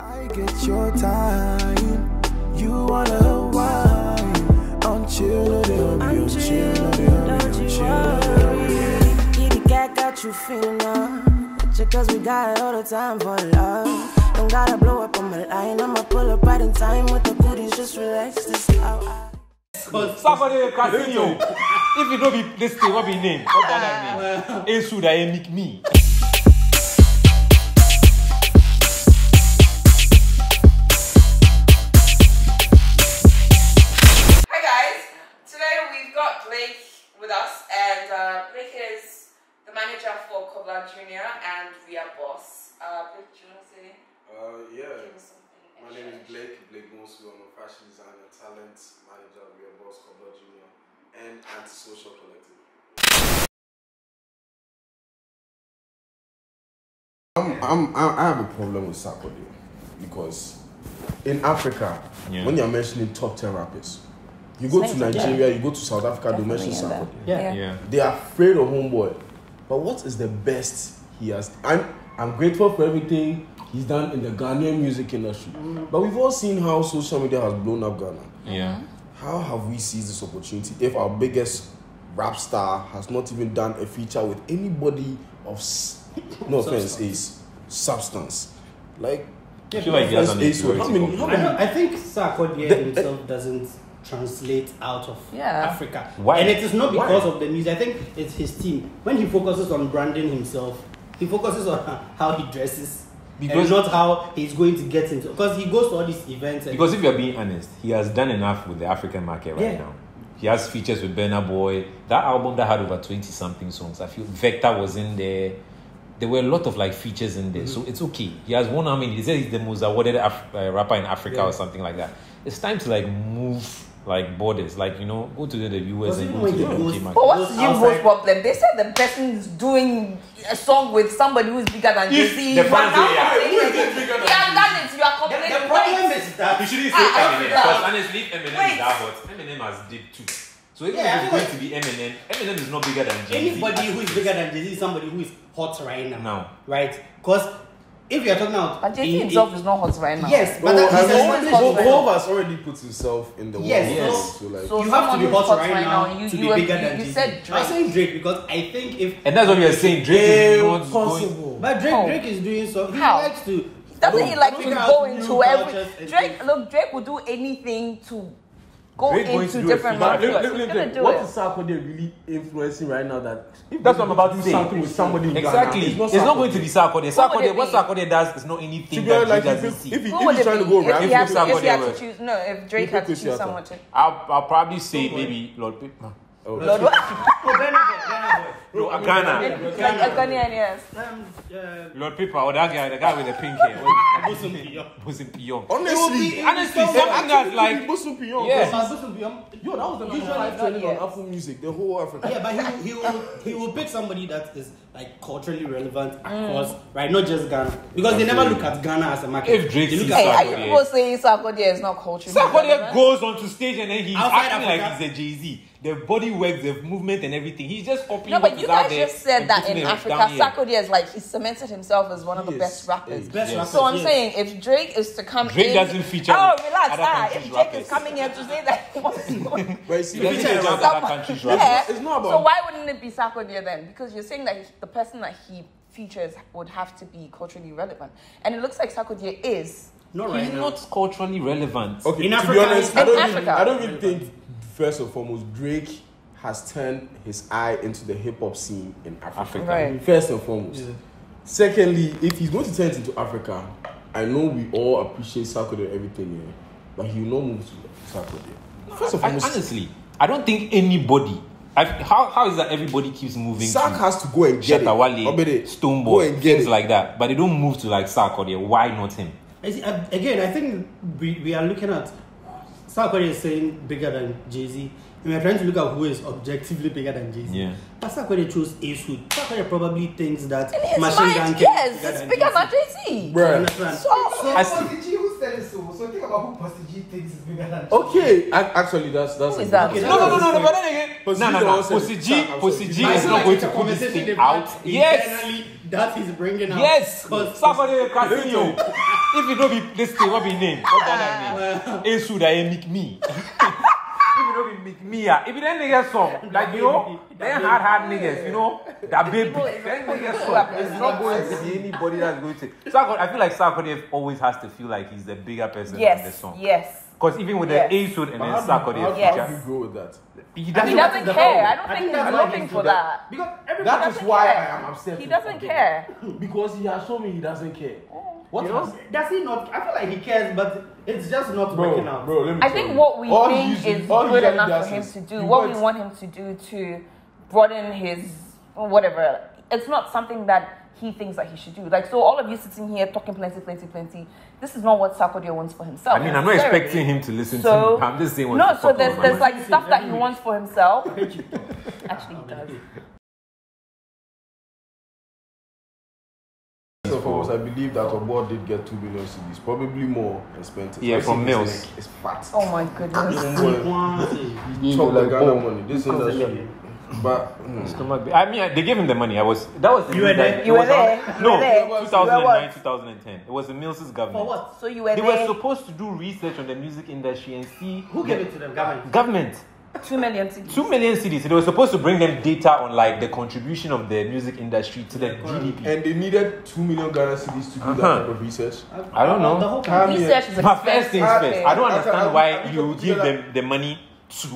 I get your time. You wanna wine. On chill, no, they on me, on chill, no, they on me, on chill, no, they on me. Kitty cat got you feeling up. Just cause we got all the time for love. Don't gotta blow up on my line. I'ma pull up right in time with the goodies. Just relax. This is how I. Somebody Casino. if you don't be this thing, what be name? What that name? Uh, Esu da emik eh, me. For Junior, and we are boss. Uh, Blake, do you want to say? Uh, yeah. give us something My name is? Blake, Blake Mosu. I'm a fashion designer, talent manager, we are Boss Cobra Junior, and Antisocial Collective. I'm, I'm, I I have a problem with Sarkodie because in Africa, Yeah. when you're mentioning top 10 rappers, you go to Nigeria, you go to South Africa, they mention Definitely in Sarkodie. Yeah. Yeah. They are afraid of Homeboy. But what is the best he has? I'm I'm grateful for everything he's done in the Ghanaian music industry. Mm. But we've all seen how social media has blown up Ghana. Yeah. How have we seized this opportunity if our biggest rap star has not even done a feature with anybody of s- no offense is substance? Like I feel like he has an Ace Hood. How many- how complex. I, I think Sarkodie himself doesn't translate out of Yeah. Africa. Why? And it is not Why? because of the music. I think it's his team. When he focuses on branding himself, he focuses on how he dresses. Because- and not how he's going to get into because he goes to all these events and Because if you're being honest, he has done enough with the African market right Yeah. now. He has features with Burna Boy. That album that had over 20 something songs. I feel Vector was in there. There were a lot of like features in there. So it's okay. He has won how many? He said he's the most awarded Af- uh, rapper in Africa Yeah. or something like that. It's time to like move like borders. Like, you know, go to the US and even go to the UK market. But what's Those the most outside- problem? They said the person is doing a song with somebody who's bigger than If Jay-Z. the You are fans now yeah. complaining Who is again. bigger than He has done it. You are the, complaining. the problem is that You shouldn't say Ah, Eminem Africa. because honestly, if Eminem Wait. is that hot, Eminem has dipped too. So even Yeah, if it's I going to be Eminem, Eminem is not bigger than Jay-Z. anybody who is bigger than Jay Z is somebody who is hot right now. Now. Right? Because if you are talking about But Jay-Z in- himself in- is not hot right now. Yes, but Oh, that, I he's always established- hot. Hov has already put himself in the Yes, world. so- so like, So you have to be hot hot right right now now, you- to you be were- bigger you- than you Jay-Z. said I'm Drake. saying Drake because I think if And that's what we are saying. Drake is not going. Impossible. but Drake Drake is doing so he How? likes to Doesn't he like to go into new every Drake? Look, Drake will do anything to go Drake going into to different feature. markets. Look, He's look, look, look, what it. is Sarkodie really influencing right now? That if That's what I'm about to do say. Something with somebody in Exactly. Ghana, It's not going to be Sarkodie. What would Sarkodie, it what be? Sarkodie does is not anything be that honest, Drake like if, doesn't if, see. if, he- Who if he's trying be to go if rap, he If had, it's if he had somebody to choose? No, if Drake If had to it's choose Yata. someone to. I'll, I'll probably say maybe Lord Paper. Oh. Lord, what? Oh, Burna Boy, Burna No, Ghana. Like a Ghanaian, yes. Um, uh, Lord Paper or that guy, the guy with the pink hair. Bosom P-Yung. Bosom P-Yung. Honestly, Honestly, something that's like. Bosom P-Yung. Yeah. because- Bosom P-Yung. Yo, that was the number Usually five on. Apple Music, the whole Africa. Yeah, but he, he will he will pick somebody that is like culturally relevant across right, not just Ghana because they never look at Ghana as a market. If Drake they look sees at Hey, are you Sarkodie. people saying Sarkodie is not culture? Sarkodie goes onto stage and then he's Outside acting Africa. like he's a Jay Z. The body work, the movement, and everything. He's just copying No, what but is you guys there just said that in Africa, down here. Sarkodie is like he cemented himself as one of the Yes. best rappers. Yes. Best Yes. rappers, So I'm yes. saying if Drake is to come Drake in, doesn't feature Oh, with relax! other Ah, countries' if Drake rappers. is coming here to say that he wants to, But see, He doesn't feature feature a with other countries' yeah. It's not about- So why wouldn't it be Sarkodie then? Because you're saying that he- the person that he features would have to be culturally relevant, and it looks like Sarkodie is. Not right He's now. not culturally relevant. Okay, In to Africa, be honest, I in don't, really, Africa. I don't really think, first and foremost, Drake has turned his eye into the hip hop scene in Africa. Africa. Right. First and foremost. Secondly, if he's going to turn it into Africa, I know we all appreciate Sarkodie and everything, yeah, but he will not move to Sarkodie. First of all, honestly, I don't think anybody. I, how, how is that everybody keeps moving Sark to has to go and get Shatta Wale, it. Obede, Go Stonebwoy, and get things it. like that, but they don't move to like Sark or there. Why not him? I see, uh, again, I think we, we are looking at Sarkodie is saying bigger than Jay Z. And we're trying to look at who is objectively bigger than Jay Z. Yeah. But Sarkodie chose Ace Hood. Sarkodie probably thinks that In his Machine Gun Kelly yes, is it's bigger than Jay Z. Bruh. Understand? So, I see. Posty G, who said it so? So think about who Posty G thinks is bigger than Okay, ac- actually, that's that's. Who a is good that? point. Okay, No, no, no, no, no, but then again, Pussy no, G no, the no. one said Pussy it. G, I'm Pussy sorry. G I is feel not like going it's to a put this conversation thing that out. Yes, internally That is bringing out. yes. 'Cause- Somebody Casino. If you don't be this thing, what be name? What that guy name? Esu that ain't make me. If you don't be make me, ah, if you don't nigga song, like you know, they hard hard niggas, you know, that baby, People- that people nigga who song. are It's not going to be anybody that's going to. Sarkodie, I feel like Sarkodie always has to feel like he's the bigger person in the song. yes. Because even with Yes. the Esu and But then how do, how, Sarkodie do you go with that? he He doesn't. doesn't care. I don't I think think he's looking for that- that. Because That is why care. I am upset. He doesn't care. Because he has shown me he doesn't care. What You know, does he not? I feel like he cares, but it's just not bro, working out. bro, let me I think you. what we All think usually- is good enough does for him to do, he what we want him to do to broaden his whatever. It's not something that he thinks that he should do. Like so, all of you sitting here talking plenty, plenty, plenty. This is not what Sarkodie wants for himself. I mean, I'm not expecting him to listen So to me. I'm just saying what no. So there's there's like stuff that he wants for himself. Actually, he does. First I believe that Obour did get 2 billion cedis, probably more and spent it. Yeah, My from CD Mills. like- It's fat. Oh my goodness. Homeboy, Chop the Ghana money. This industry. But, mm, I mean, they gave him the money. I was that was the You were there? You were there? on- No, there? 2009, 2010. It was the Mills's government. For what? So you were They were supposed to do research on the music industry and see Who gave it to them? Government. government. Two million cedis. Two million cedis. So they were supposed to bring them data on like the contribution of the music industry to the economy. GDP. and they needed 2 million Ghana cedis to do that Uh-huh. type of research. I don't know. The whole How many- Research is My first things expensive. first. I don't I- I- understand why you I- give them the money to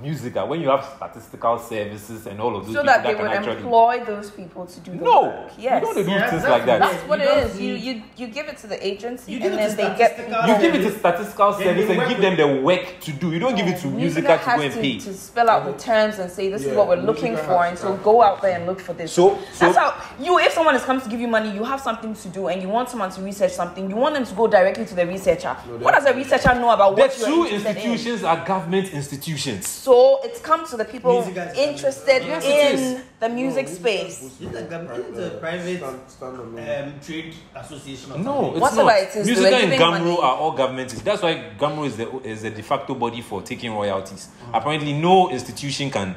music uh, when you have statistical services and all of those so people that they can would actually. employ those people to do the No, work. Yes. you don't do Yeah, things that's like that. That's what You it. You, you you give it to the agency You give and it then they get You give it to statistical service and give them the work to do. You don't give it to MUSIGA MUSIGA to go and to, pay. to spell out the terms and say this is what we're looking for, and so go out there and look for this. So- so- that's how you. If someone is coming to give you money, you have something to do, and you want someone to research something. You want them to go directly to the researcher. what does a researcher know about The what you're two interested in? institutions are government institutions. So it's come to the people Music guys- interested Yes, in the music space. This is a, gov- this is a private Stand- stand alone. um, trade association. No, it's Whatever not. it is, MUSIGA and giving GHAMRO are all government. That's why GHAMRO is the is the de facto body for taking royalties. Apparently, no institution can,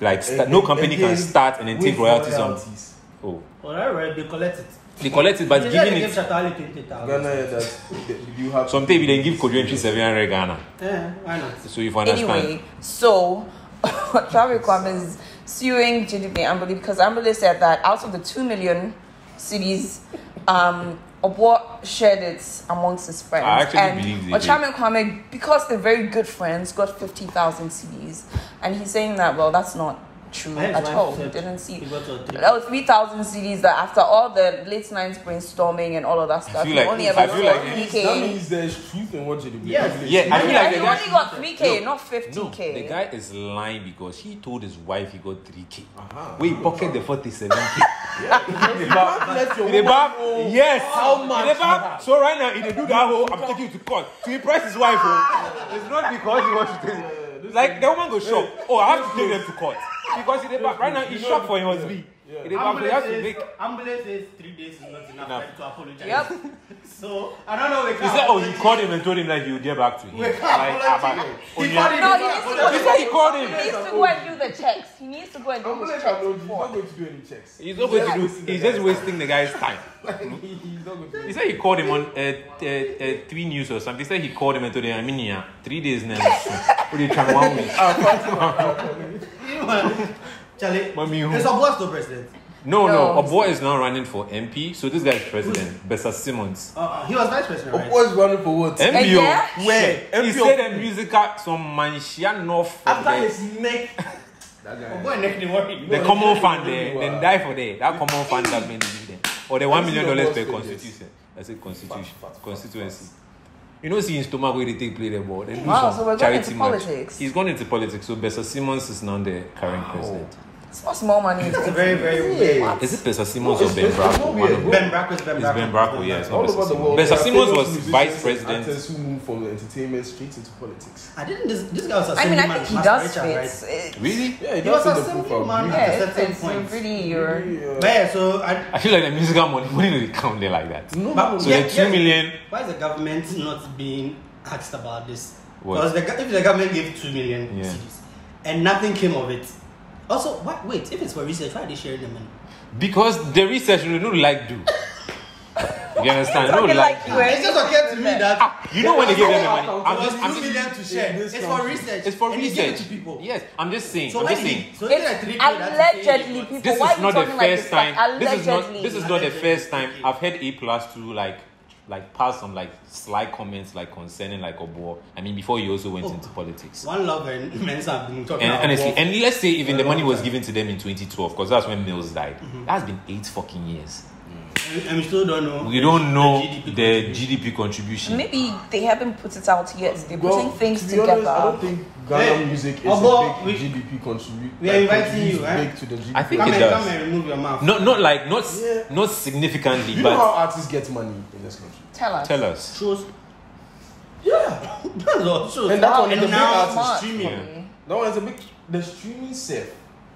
like, sta- no company can start and then take wait for royalties on. Royalties. Oh, Well, all right, they collect it. they collect it, but They giving it. Shatta Wale 20,000. Ghana, yeah, that you have. Some people they give Kodwe seven hundred Ghana. Yeah, why not? So if you understand, Anyway, so Travis Kwame is suing GDP Ambolley because Ambolley said that out of the 2 million cedis, um, Obour shared it amongst his friends. I actually and believe they did. Okyeame Kwame, because they're very good friends, got 50,000 cedis. And he's saying that, well, that's not true My at all. He said didn't see. he got a three. That was 3,000 cedis that after all the late nights brainstorming and all of that stuff, feel like- only I ever feel got like- 3K. That means there's truth in what JDB Yes. Yeah, yeah I feel like and the he only got 3K, No. not 50K. No, the guy is lying because he told his wife he got 3k. Uh-huh. Wait, pocket the 47k. You can't In the woman back, know yes. how much In the you back, have. so right now, if they do that whole, I'm taking you to court to impress his wife. Oh. It's not because he wants to take this Like the woman go shock. Oh, I have to take them to court because in the back right now he shocked for his husband. In the back, he Ambulance to says, make. ambulance says three days is not enough, Enough. time to apologize. Yep. So I don't know. We He can't said, oh, he called him and told him that he would get back to him. We can't Like, apologize. ah, but- He Onya- called him. No, he needs to go. He said he called him. He needs to go and do the checks. He needs to go and do his Ambulance checks. are not- He's not going to do any checks. He's not going to do. He's just wasting the guy's time. time. He's not going to do He said he called him on uh, uh, uh, three news or something. He said he called him and told him, I mean, yeah, three days now. What are you trying to one week? Charlie, Mommy, who? it's a boss to president. No, no. No. Obour is now running for MP. So this guy is president. Bessa Simmons. Uh, he was vice president, right? What's running for what? MPO. yeah? Where? He said the musical some manshia north After his neck. That Oh, guy. boy, neck didn't worry. the No, common fund there. Then die for there. That common fund government give them. Or the million dollars per pages. constitution. I said constitution. Fat, fat, Constituency. You know, see in stomach where they take play the ball. Then do Wow, some so we're going charity into match. politics. He's gone into politics. So Bessa Simmons is now the current president. It's not small money. It's very, very weird. Is it Bessa Simmons No, or Ben it's Bracco? not One weird. of them. Ben Bracco is Ben It's Bracco. Ben Bracco, yeah. It's not All Bessa Simmons. world. Bessa there are Simmons was vice president. Actors who move from the entertainment straight into politics. I didn't. This, this guy was a I mean, I think he does fit. right? Really? Yeah, he He was a simple man. Yeah, At it's, certain it's points. really your. really, uh, yeah, so I, I feel like the musical money money don't count there like that. No, But- So Yeah, the two yeah. million. why is the government not being asked about this? What? Because the, if the government gave two million Yeah. cedis and nothing came of it. Also, what? Wait, if it's for research, why are they sharing the money? Because the research we don't like do. You understand? No, like, like you eh? It's just occurred to me that ah, you know when they give them the money. I'm just, was I'm just, million to share. It's for research. it's for and they give it research. to people. Yes, I'm just saying. So I'm when just saying. so when It's I three that's allegedly people. This is are not the talking like first this? time. Like, This is not. This is not the first time I've heard A plus two like like pass some like sly comments like concerning like Obour. I mean, before he also went Oh. into politics. One love and Mensa have been talking And about honestly, and let's say even the money was given to them in 2012, because that's when Mills died. Mm-hmm. That's been eight fucking years. And, and we still don't know. We don't know GDP the. GDP contribution. Maybe they haven't put it out yet. They're Well, putting things to be honest, I don't together. think Ghana Hey, music is a big we- GDP contribute. we are inviting you, eh? To the GDP. I think Come it and does. come and remove your mouth. Not not like not Yeah. not significantly, you know how artists get money in this country. Tell us. tell us. Shows. Yeah, That's all. Shows. And that one is and the big now artist streaming. Yeah. that one is a big. The streaming safe.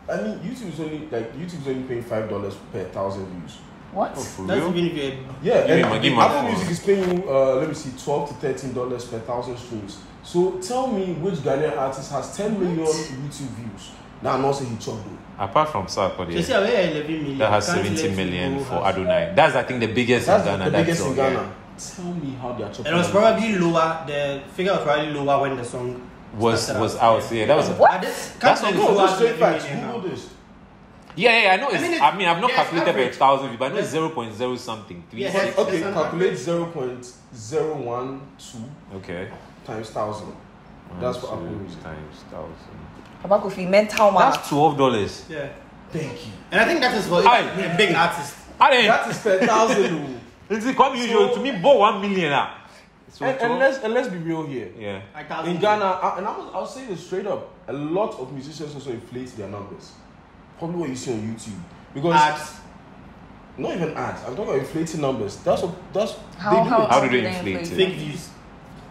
I mean, YouTube is only like YouTube is only paying five dollars per thousand views. What? Oh, for That's real? even if you're Yeah, Give me and my- give Apple. Music is paying you, uh, let me see, twelve to thirteen dollars per thousand streams. So tell me which Ghanaian artist has ten million YouTube views. Now I'm not saying he chopped it. Apart from South So Korea, see, I 11 million. that has Can't 70 let million people for have- Adonai. That's I think the biggest That's in Ghana. the biggest all, in yeah. Ghana. Tell me how they are chopping. It was it. probably lower. The figure was probably lower when the song Was was out. out. Yeah, that was. What? But this- That's can't good. No, straight 11 facts. Google this. Yeah, yeah, I know. It's, I mean, mean, it's- I've not yes, calculated per average. thousand views, but I know Yes. it's zero point zero something. Three Yes. six. Okay, It's calculate zero point zero one two Okay. times thousand. That's for One, Apple two Music. times thousand. Papa Kofi, mental math. That's twelve dollars. Yeah. Thank you. And I think that is for Aye. a big artist. I didn't. That is per thousand. It's come usual to me. Bought one million. ah. So and, and 12 let's and let's be real here. yeah. Like. In Ghana, I- and I'll, I'll say this straight up, a lot of musicians also inflate their numbers. Probably what you see on YouTube. Because Ads. not even ads. I'm talking about inflating numbers. That's what that's How- they do how- it. How do they They inflate inflate it? Fake views.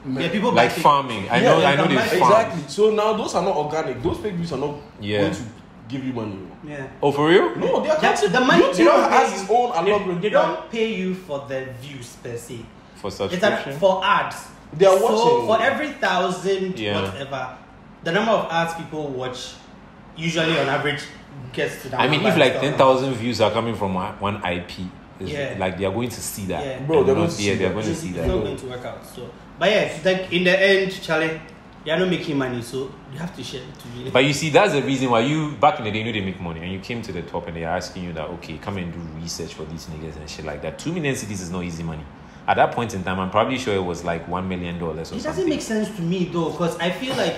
Yeah, people Like fake- farming. I Yeah, know. I know they farm. Exactly. So now those are not organic. Those fake views are not Yeah. going to give you money. Yeah. Oh, for real? No, they are That's the money. YouTube They don't has pay its you- own algorithm. They don't pay you for the views per se. For It's subscription. an, for ads. They are So watching. for every thousand Yeah. whatever, the number of ads people watch usually on average gets to that. I mean, if like stuff. ten thousand views are coming from one one IP, it's Yeah. like they are going to see that. Yeah. Bro, they're going to see yeah, they're going to it's, see it's not going to work out. So, but yeah, it's like in the end, Charlie, you're not making money, so you have to share it to me. But you see, that's the reason why you back in the day you know they make money, and you came to the top, and they're asking you that okay, come and do research for these niggas and shit like that. Two million cedis is not easy money. At that point in time, I'm probably sure it was like one million dollars or it doesn't something. make sense to me though, because I feel like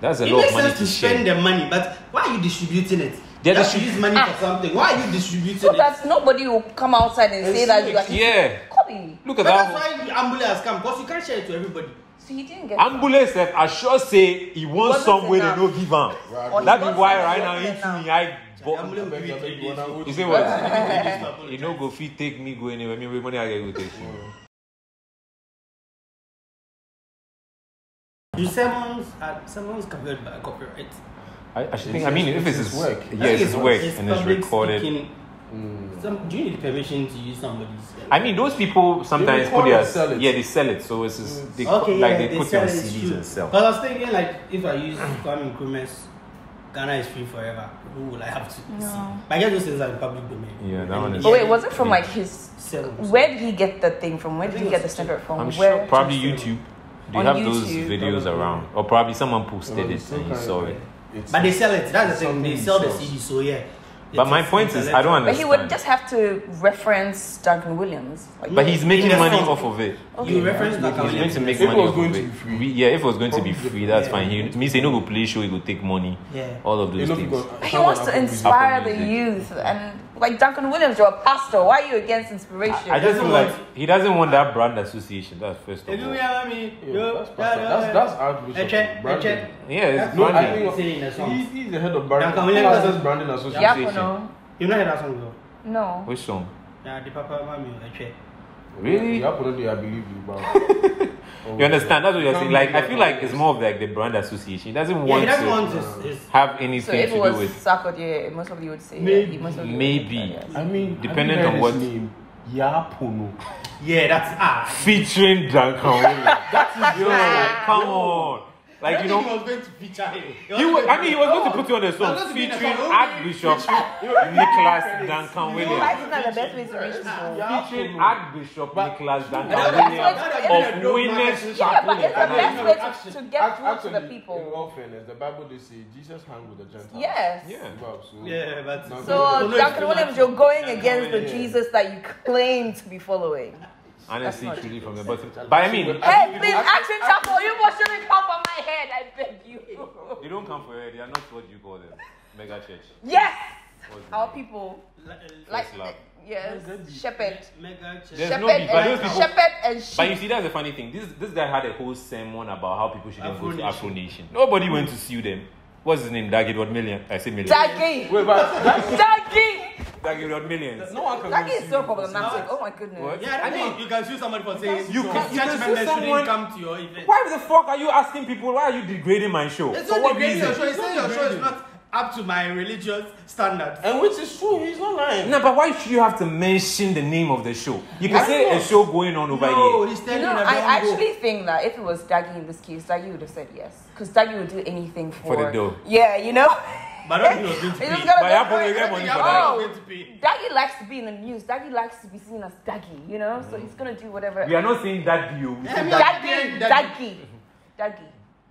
That's a it lot makes of money sense to to spend share. the money, but why are you distributing it? They're you have to distrib- use money for ah. something. Why are you distributing So it? that nobody will come outside and say that you are Yeah, Kobe. look at But that's why the ambulance has come because you can't share it to everybody. So he didn't get Ambulance, sef, I sure say he wants Wasn't some way they enough. no give him. Or That he why right now wasn't into enough. me, I. The Bo- ambulance will give it three days. you say what? you know, go fit take me go anywhere. Me with money I get go take you. Mm. Do sermons are sermons covered by copyright? I, I should think. I mean, if it's his work. yeah, it's his work It's and it's recorded. speaking. Some, do you need permission to use somebody's? uh, I mean, those people sometimes put their sell it. yeah, they sell it. So it's just, they okay, like yeah, they, put it on sell it, CDs and sell. But I was thinking, like, if I use Kwame Nkrumah's Ghana is free forever, who will I have to see? But I guess those things are in public domain. Yeah, that And one is- Oh wait, was it from Yeah. like his? Where did he get the thing from? Where did he get the was snippet from? I'm Where? sure probably uh, YouTube. They on have those videos probably. around, or probably someone posted Well, it it's and you saw it. it's- But they sell it. That's the thing. They sell the. CD, so yeah. But It my point is, I don't understand. But he would just have to reference Duncan Williams. Like, But he's making In money off of it. You reference Yeah, that He's going to make money off going of to it. be free. We- yeah, if it was going to be free, that's yeah. fine. He means he no go play show, he go take money. Yeah. All of those You know, things. because he wants to inspire the youth, and like Duncan Williams, you're a pastor. Why are you against inspiration? I just feel like he doesn't want that brand association. That's first of If you all. hear me, Yeah, yo, that's da, pastor. da, That's da. that's Archbishop Eche, Brandon. Eche. Yeah, it's No, I branding. think Say in the song. he, he's the head of Brandon. Duncan Williams Pastors doesn't- Brandon yeah, Association. no, You've not heard that song though? no. Which song? Yeah, the Papa Mami, Eche. Really? Yeah, probably I believe you, bro. You understand? That's what you're saying. Like, I feel like it's more of like the brand association. He doesn't Yeah, want he doesn't to want his, his have So anything if to it do was with. Sarkodie, most of you would say Maybe. yeah, most of you would Maybe. say that, yes. I mean, Depending have you on what- name? Yaa Pono. Yeah, that's ah. Featuring Duncan Williams. That is yo, come on. Like you know, he was going to feature him. he was, I mean, he was going to oh, put you on the song going to be in the featuring. Archbishop Nicholas Duncan Why Williams. isn't that the best way to reach people? Featuring Archbishop Nicholas Duncan Williams what- of Winners Yeah, but it's the best way to, to get through to Actually, the in people. all fairness, the Bible they say Jesus hung with the Gentiles. Yes. Yeah. Well, so- Yeah, but So, No, no, it's Duncan Williams, you're going against the Jesus that you claim to be following. Honestly, That's not truly from the bottom. But I mean, Hey, please, Action Chapel, you must shouldn't come for my head, I beg you. You don't come for it. They are not what you call them. Mega church. Yes! Our people, uh, Like, like, love. yes, shepherd. mega church. There's Shepherd no beef, but and, people- shepherd and But you see, that's the funny thing. This this guy had a whole sermon about how people shouldn't go to Afro Afro Nation. Nobody went to sue them. What's his name? Daggy What Million. I say million. Daggy! Wait, but that's, Daggy! Dag Heward-Mills. no one can Daggy go is see so problematic. Oh my goodness. What? Yeah, I mean, you can sue somebody for saying You can- you church can sue members someone- shouldn't come to your event. Why the fuck are you asking people? Why are you degrading my show? It's For not what degrading your reason? show. It's saying your show is not up to my religious standards. And which is true, he's not lying. No, but why should you have to mention the name of the show? You can I say know. a show going on over No, here. he's You telling know, you that I don't go. actually think that if it was Daggy in this case, Daggy would have said yes. Because Daggy would do anything for, For the dough. Yeah, you know? But I don't think he was going to He's pay. just gonna But go yeah, for but it. you get money for that. but Oh. he was going to pay. Daggy likes to be in the news. Daggy likes to be seen as Daggy, you know? So he's gonna do whatever. We are not saying that you. We I say mean, that. Daggy, Daggy. Daggy, Daggy.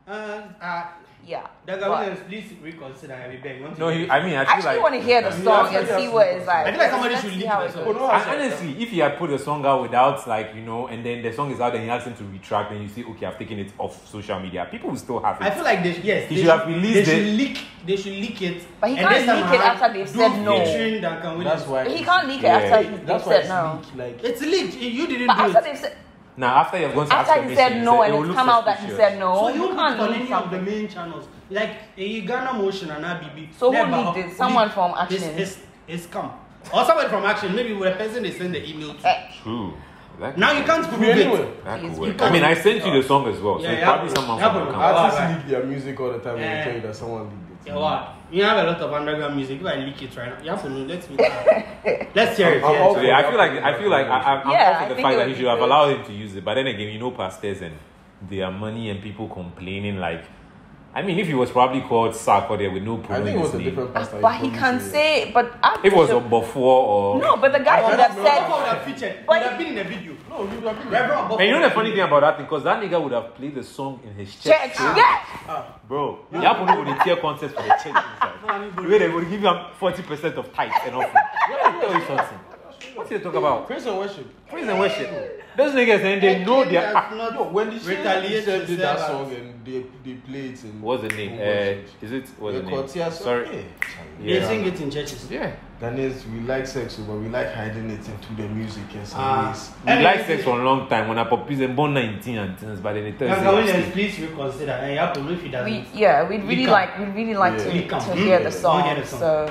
Uh, uh, Yeah. Daga But Williams, please reconsider. I will beg. Want No, he, I mean, I I feel actually like. want to hear the song and see what it's like. I feel like somebody should see leak the it song. goes. No, honestly, if he had put the song out without, like, you know, and then the song is out and he asks him to retract, and you say, okay, I've taken it off social media, people will still have it. I feel like they yes. He they should have released They it. should leak. They should leak it. But he and can't leak it after they've do said no. featuring Duncan Williams. That's why. He can't leak it after he That's they why said it's no. leaked, Like, It's leaked. You didn't But do after it. They said Now, after you've gone to ask after he permission, said no and "It will it's look come out that he said no, So you you can't put on leak any of the main channels like a Ghana Motion and ABB. So who never leaked it? Someone from Action. It's, it's, it's come. Or somebody from Action. Maybe with a person they send the email to. Eh, True. That Now you can't prove anyway. it. That could work. I mean, I sent you the song as well, so Yeah, it's yeah, probably someone yeah, from but- the company. artists leak their music all the time and they tell you that someone leaked it. Yeah, what? You have a lot of underground music. If I leak it right now, you have to know. Let's meet. Let's hear it. I'm yeah. all So yeah, I feel like I feel like I, I'm Yeah, yeah, for the fact that he should have allowed him to use it. But then again, you know, pastors and their money and people complaining like. I mean, if he was probably called Sarkodie with no I proof think it his was a name. different pastor. But he can said- say, but If it was a before or no, but the guy I would don't have know. Said, would have featured. But Would have been in a video. No, you would have been. Reverend Bob And you know the funny thing about that thing, because that nigga would have played the song in his church. church, yeah. Ah. Bro, you have to know the tier contest for the church inside. The way they would give him 40% of tithe and offering. Let me tell you something. What's he talk about? Praise and worship. Praise and worship. Those niggas and they know Claim their. that's not Yo, when the retaliate Shane did that song and they they play it in. What's the name? Uh, is it? What's The the name? Courtier. Sorry. Hey, They sing it in churches. Yeah. Ghanaians, we like sex, but we like hiding it into the music in some Ah. ways. We Hey, like sex for a long time. When I puppies and born 19 and things, but then it tell Duncan you. Williams, say, please reconsider. And you have to know if he doesn't. We, yeah, we'd really Leak 'em. like, we'd really like Yeah. to, to hear the song. Wanna hear the song. So